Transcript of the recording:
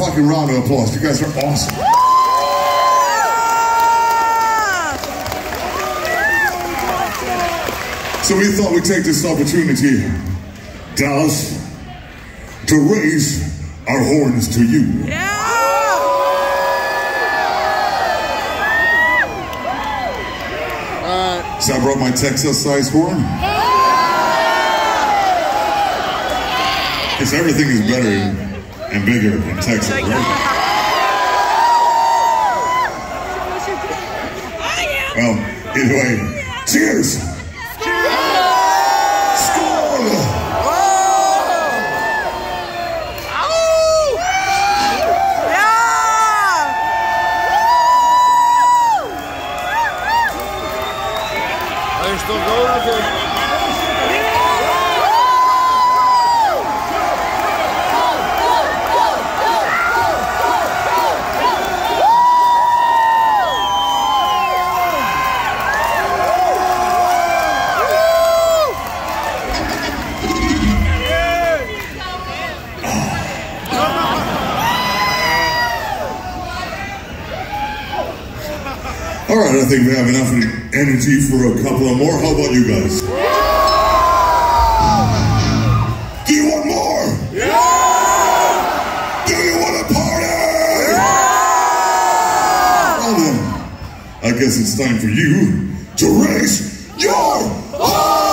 fucking round of applause. You guys are awesome. So we thought we'd take this opportunity, Dallas, to raise our horns to you. So I brought my Texas size horn. Because everything is better and bigger in Texas, right? Well, either way, cheers! All right, I think we have enough energy for a couple of more. How about you guys? Do you want more? Yeah! Do you want to party? Yeah! Well then, I guess it's time for you to raise your Gosh,